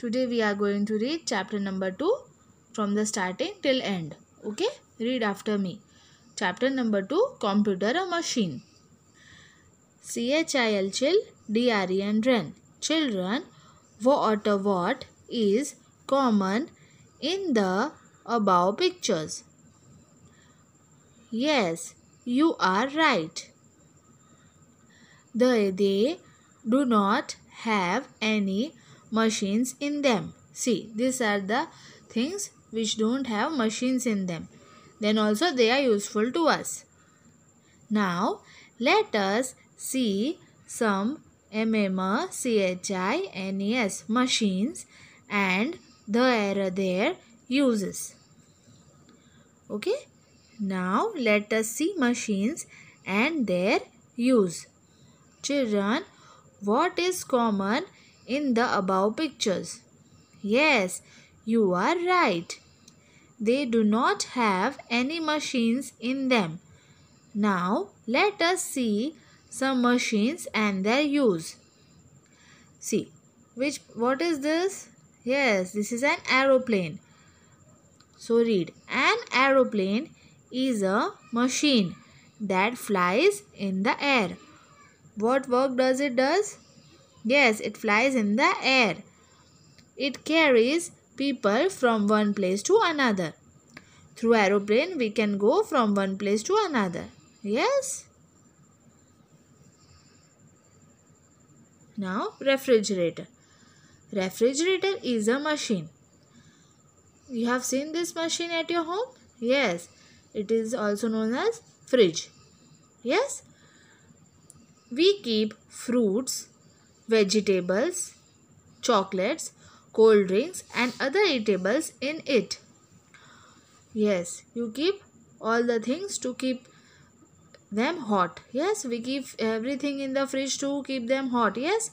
Today we are going to read chapter number 2 from the starting till end. Okay? Read after me. Chapter number 2 Computer a Machine. CHIL DRE and REN. Children, what a what is common in the above pictures? Yes, you are right. The, they do not have any machines in them. See, these are the things which don't have machines in them. Then also they are useful to us. Now, let us see some MMCHINES machines and the their uses. Okay. Now, let us see machines and their use. Children, what is common in the above pictures? Yes, you are right. They do not have any machines in them. Now, let us see some machines and their use. See, which what is this? Yes, this is an aeroplane. So read, an aeroplane is a machine that flies in the air. What work does it does? Yes, it flies in the air. It carries people from one place to another. Through aeroplane, we can go from one place to another. Yes? Now, refrigerator. Refrigerator is a machine. You have seen this machine at your home? Yes. It is also known as fridge. Yes? We keep fruits, vegetables, chocolates, cold drinks and other eatables in it. Yes, you keep all the things to keep them hot. Yes, we keep everything in the fridge to keep them hot. Yes,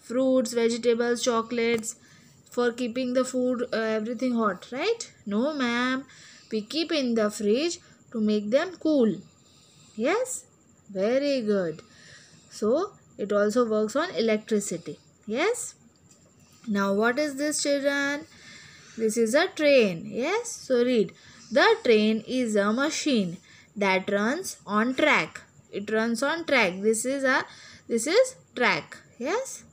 fruits, vegetables, chocolates for keeping the food uh, everything hot, right? No, ma'am. We keep in the fridge to make them cool. Yes, very good. So, it also works on electricity. Yes. Now, what is this children? This is a train. Yes. So, read. The train is a machine that runs on track. It runs on track. This is a this is track. Yes.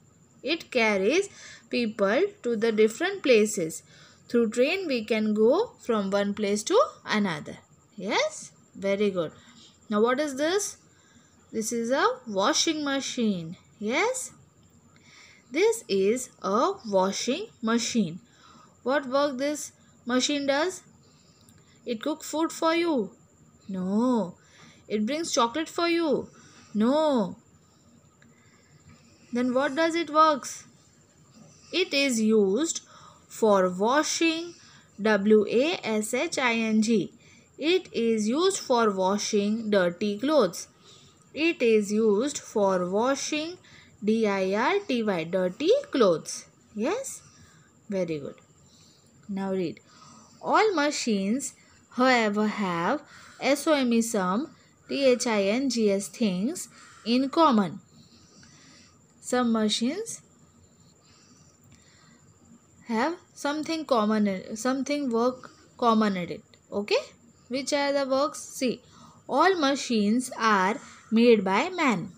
It carries people to the different places. Through train we can go from one place to another. Yes. Very good. Now what is this? This is a washing machine. Yes. This is a washing machine. What work this machine does? It cooks food for you. No. It brings chocolate for you. No. Then what does it works? It is used for washing W A S H I N G. It is used for washing dirty clothes. It is used for washing D-I-R-T-Y dirty clothes. Yes? Very good. Now read. All machines, however, have SOME some THINGS things in common. Some machines have something common, something work common in it. Okay? Which are the works? See, all machines are made by man.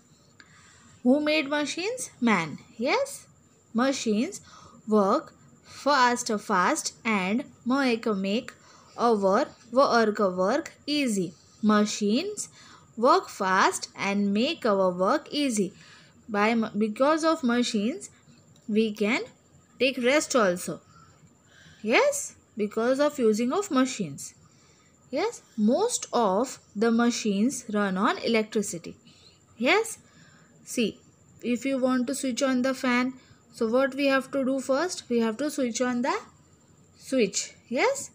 Who made machines? Man. Yes? Machines work fast, fast and make make our work work easy. Machines work fast and make our work easy. By because of machines, we can take rest also. Yes, because of using of machines. Yes, most of the machines run on electricity. Yes, see, if you want to switch on the fan, so what we have to do first? We have to switch on the switch. Yes,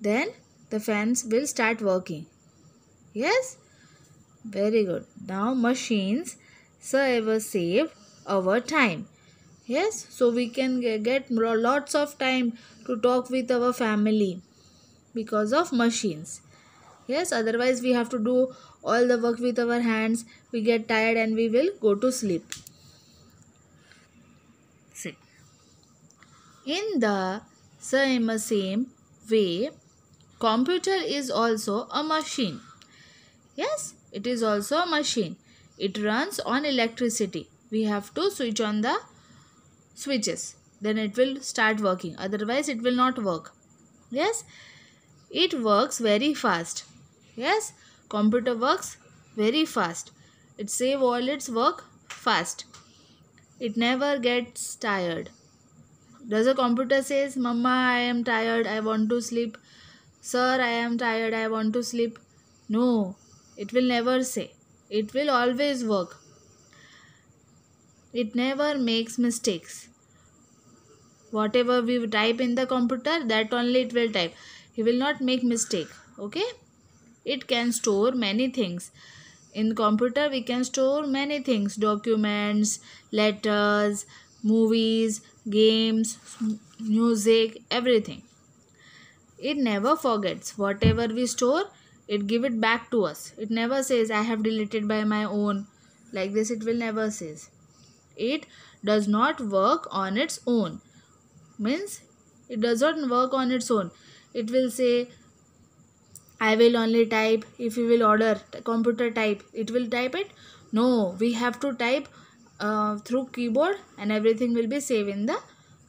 then the fans will start working. Yes, very good. Now machines save save our time. Yes, so we can get lots of time to talk with our family because of machines yes otherwise we have to do all the work with our hands we get tired and we will go to sleep see In the same, same way, computer is also a machine. Yes, it is also a machine. It runs on electricity. We have to switch on the switches. Then it will start working. Otherwise, it will not work. Yes, it works very fast. Yes, computer works very fast. It save all its work fast. It never gets tired. Does a computer says, Mama, I am tired, I want to sleep. Sir, I am tired, I want to sleep. No, it will never say. It will always work. It never makes mistakes. Whatever we type in the computer, that only it will type. He will not make mistake. Okay? It can store many things. In computer, we can store many things. Documents, letters, movies, games, music, everything. It never forgets. Whatever we store, it give it back to us. It never says, I have deleted by my own. Like this, it will never says. It does not work on its own. Means, it does not work on its own. It will say, I will only type if you will order computer type. It will type it. No, we have to type uh, through keyboard and everything will be saved in the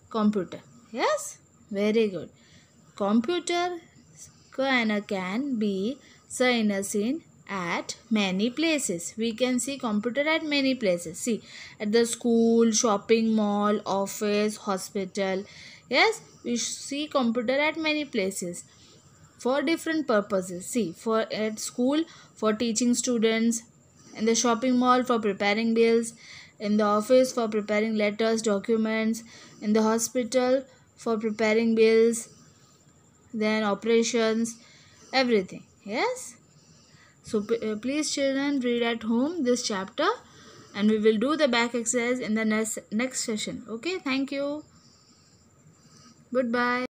computer. Yes? Very good. Computer can, can be seen at many places. We can see computer at many places. See at the school shopping mall office hospital yes we see computer at many places for different purposes see for at school for teaching students in the shopping mall for preparing bills in the office for preparing letters, documents, in the hospital for preparing bills, then operations, everything. Yes? So uh, please children read at home this chapter and we will do the back exercise in the next, next session. Okay, thank you. Goodbye.